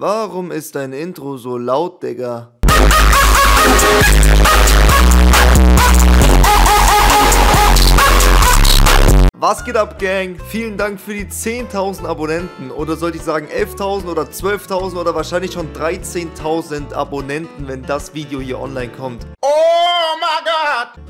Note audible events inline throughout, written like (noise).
Warum ist dein Intro so laut, Digga? Was geht ab, Gang? Vielen Dank für die 10.000 Abonnenten. Oder sollte ich sagen 11.000 oder 12.000 oder wahrscheinlich schon 13.000 Abonnenten, wenn das Video hier online kommt.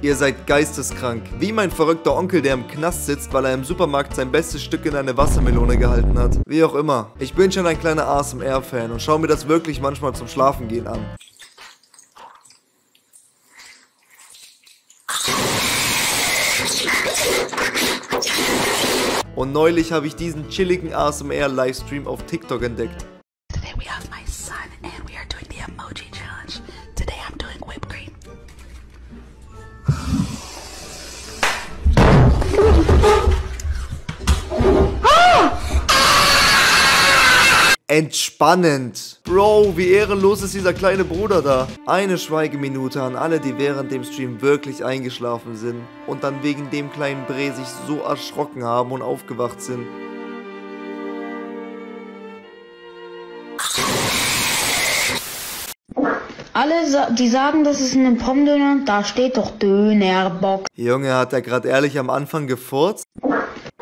Ihr seid geisteskrank. Wie mein verrückter Onkel, der im Knast sitzt, weil er im Supermarkt sein bestes Stück in eine Wassermelone gehalten hat. Wie auch immer. Ich bin schon ein kleiner ASMR-Fan und schaue mir das wirklich manchmal zum Schlafengehen an. Und neulich habe ich diesen chilligen ASMR-Livestream auf TikTok entdeckt. Entspannend. Bro, wie ehrenlos ist dieser kleine Bruder da. Eine Schweigeminute an alle, die während dem Stream wirklich eingeschlafen sind und dann wegen dem kleinen Bre sich so erschrocken haben und aufgewacht sind. Alle, sa die sagen, das ist ein Pommdöner, da steht doch Dönerbox. Junge, hat er gerade ehrlich am Anfang gefurzt?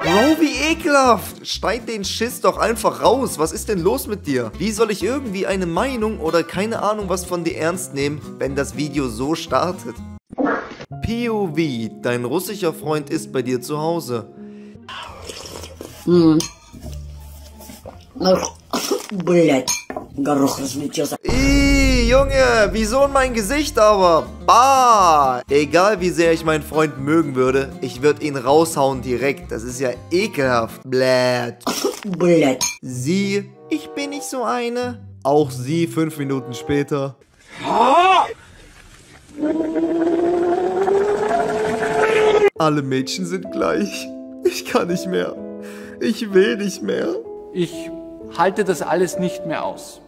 Bro, wie ekelhaft. Schneid den Schiss doch einfach raus. Was ist denn los mit dir? Wie soll ich irgendwie eine Meinung oder keine Ahnung was von dir ernst nehmen, wenn das Video so startet? POV, dein russischer Freund ist bei dir zu Hause. Hm. Ach, (laughs) Geruch, was mit dir sagt. Junge, wieso in mein Gesicht aber? Bah! Egal wie sehr ich meinen Freund mögen würde, ich würde ihn raushauen direkt. Das ist ja ekelhaft. Blätt. Blätt. Sie, ich bin nicht so eine. Auch sie fünf Minuten später. Ah! Alle Mädchen sind gleich. Ich kann nicht mehr. Ich will nicht mehr. Ich halte das alles nicht mehr aus.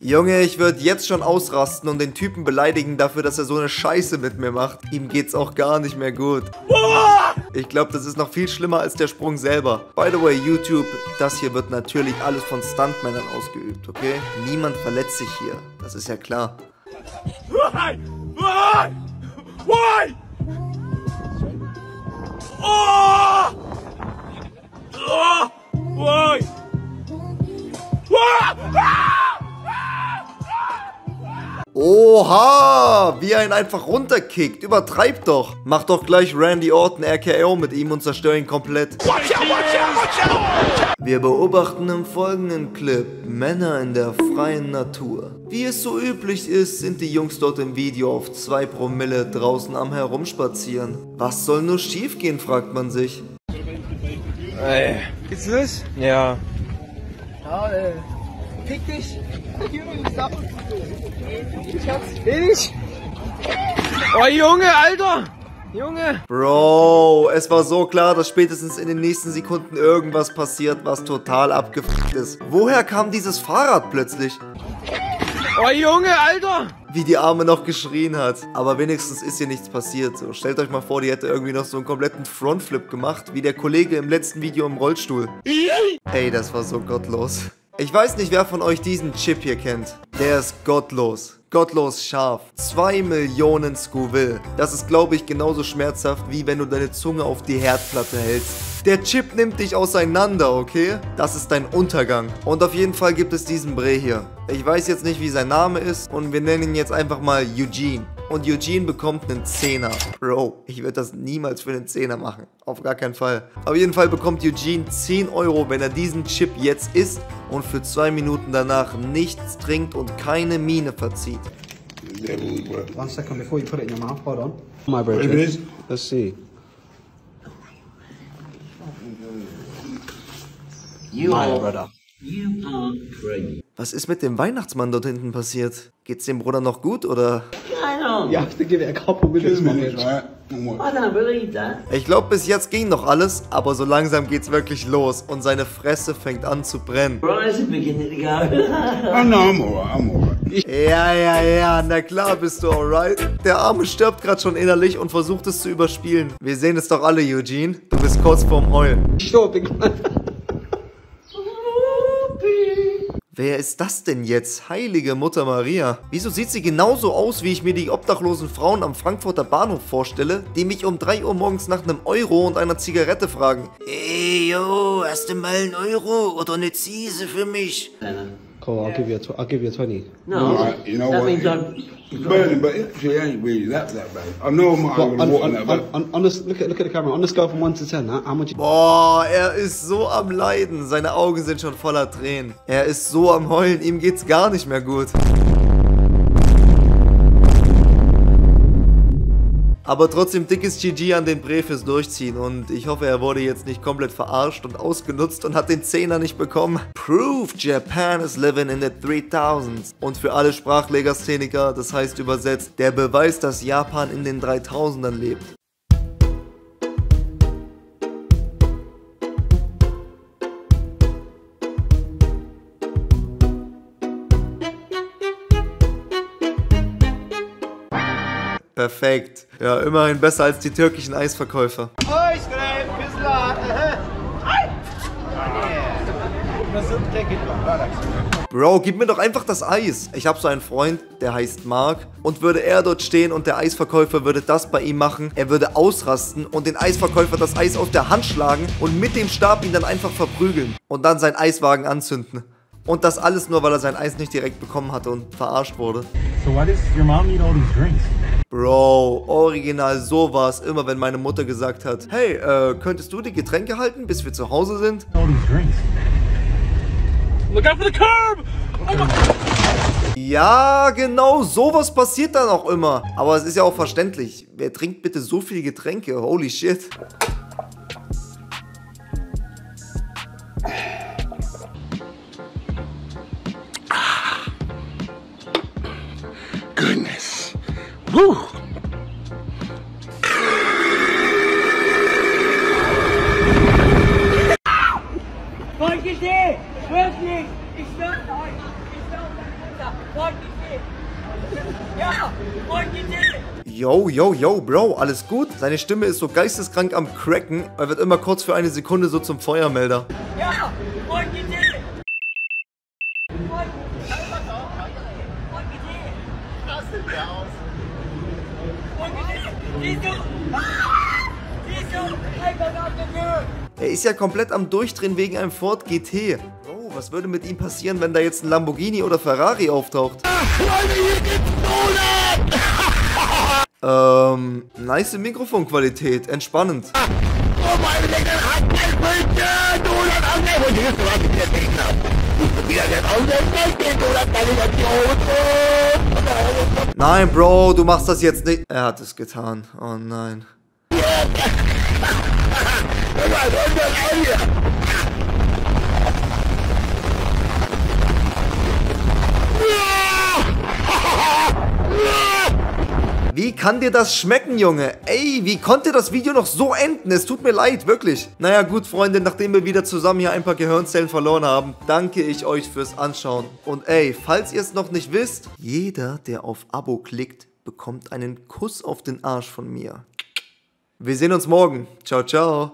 Junge, ich würde jetzt schon ausrasten und den Typen beleidigen dafür, dass er so eine Scheiße mit mir macht. Ihm geht's auch gar nicht mehr gut. Ich glaube, das ist noch viel schlimmer als der Sprung selber. By the way, YouTube, das hier wird natürlich alles von Stuntmännern ausgeübt, okay? Niemand verletzt sich hier. Das ist ja klar. Oha! Wie er ihn einfach runterkickt. Übertreibt doch. Mach doch gleich Randy Orton RKO mit ihm und zerstör ihn komplett. Wir beobachten im folgenden Clip Männer in der freien Natur. Wie es so üblich ist, sind die Jungs dort im Video auf 2 Promille draußen am Herumspazieren. Was soll nur schiefgehen, fragt man sich. Geht's los? Ja. Ja, äh, fick dich. Sau. Schatz, will ich? Oh Junge, Alter! Junge! Bro, es war so klar, dass spätestens in den nächsten Sekunden irgendwas passiert, was total abgefuckt ist. Woher kam dieses Fahrrad plötzlich? Oh Junge, Alter! Wie die Arme noch geschrien hat. Aber wenigstens ist hier nichts passiert. So, stellt euch mal vor, die hätte irgendwie noch so einen kompletten Frontflip gemacht, wie der Kollege im letzten Video im Rollstuhl. Ey, das war so gottlos. Ich weiß nicht, wer von euch diesen Chip hier kennt. Der ist gottlos. Gottlos scharf. 2 Millionen Scoville. Das ist, glaube ich, genauso schmerzhaft, wie wenn du deine Zunge auf die Herdplatte hältst. Der Chip nimmt dich auseinander, okay? Das ist dein Untergang. Und auf jeden Fall gibt es diesen Bre hier. Ich weiß jetzt nicht, wie sein Name ist und wir nennen ihn jetzt einfach mal Eugene. Und Eugene bekommt einen Zehner. Bro, ich würde das niemals für einen Zehner machen. Auf gar keinen Fall. Auf jeden Fall bekommt Eugene 10 Euro, wenn er diesen Chip jetzt isst und für zwei Minuten danach nichts trinkt und keine Miene verzieht. One second before you put it in your mouth, hold on. My brother. It is? Let's see. You brother. You are crazy. Was ist mit dem Weihnachtsmann dort hinten passiert? Geht's dem Bruder noch gut oder? I don't. You have to give it a couple minutes, my bitch. I don't believe that. Ich glaube, bis jetzt ging noch alles, aber so langsam geht's wirklich los und seine Fresse fängt an zu brennen. Alright. Ja, ja, ja, na klar bist du alright. Der Arme stirbt gerade schon innerlich und versucht es zu überspielen. Wir sehen es doch alle, Eugene. Du bist kurz vorm Heulen. Sure, big man. Wer ist das denn jetzt? Heilige Mutter Maria. Wieso sieht sie genauso aus, wie ich mir die obdachlosen Frauen am Frankfurter Bahnhof vorstelle, die mich um 3 Uhr morgens nach einem Euro und einer Zigarette fragen? Ey, yo, hast du mal einen Euro oder eine Ziese für mich? Cool, I'll give you a tw- I'll give you a 20. No, Alright, you know that what? means I'm. It's burning, but it actually ain't really that that bad. I know I'm not on, walk on, that, on, but on, on this, look at look at the camera. On the scale from one to ten, huh? how much? Boah, er ist so am Leiden. Seine Augen sind schon voller Tränen. Er ist so am Heulen. Ihm geht's gar nicht mehr gut. Aber trotzdem dickes GG an den Bre Durchziehen und ich hoffe, er wurde jetzt nicht komplett verarscht und ausgenutzt und hat den Zehner nicht bekommen. Proof Japan is living in the 3000s. Und für alle Sprachlegastheniker, das heißt übersetzt, der Beweis, dass Japan in den 3000ern lebt. Perfekt. Ja, immerhin besser als die türkischen Eisverkäufer. Bro, gib mir doch einfach das Eis. Ich habe so einen Freund, der heißt Mark. Und würde er dort stehen und der Eisverkäufer würde das bei ihm machen, er würde ausrasten und den Eisverkäufer das Eis aus der Hand schlagen und mit dem Stab ihn dann einfach verprügeln. Und dann seinen Eiswagen anzünden. Und das alles nur, weil er sein Eis nicht direkt bekommen hatte und verarscht wurde. So why does your mom need all these drinks? Bro, original so war es immer, wenn meine Mutter gesagt hat, hey, äh, könntest du die Getränke halten, bis wir zu Hause sind? All these drinks. Look out for the curb! Ja, genau, sowas passiert dann auch immer. Aber es ist ja auch verständlich. Wer trinkt bitte so viele Getränke? Holy shit. Ihr sehen? Wirklich? Ich schwöre euch. Ich schwöre euch. Wollt? Ja, wollt sehen? Yo, yo, yo, Bro, alles gut? Seine Stimme ist so geisteskrank am Cracken. Er wird immer kurz für eine Sekunde so zum Feuermelder. Ja, wollt ihr sehen? Wollt ihr sehen? Wollt ihr sehen? Siehst du? Ah! Siehst du? Einfach auf der Höhe. Er ist ja komplett am Durchdrehen wegen einem Ford GT. Bro, was würde mit ihm passieren, wenn da jetzt ein Lamborghini oder Ferrari auftaucht? (laughs) ähm, nice Mikrofonqualität, entspannend. Nein, Bro, du machst das jetzt nicht. Er hat es getan. Oh nein. Wie kann dir das schmecken, Junge? Ey, wie konnte das Video noch so enden? Es tut mir leid, wirklich. Naja, gut, Freunde, nachdem wir wieder zusammen hier ein paar Gehirnzellen verloren haben, danke ich euch fürs Anschauen. Und ey, falls ihr es noch nicht wisst, jeder, der auf Abo klickt, bekommt einen Kuss auf den Arsch von mir. Wir sehen uns morgen. Ciao, ciao.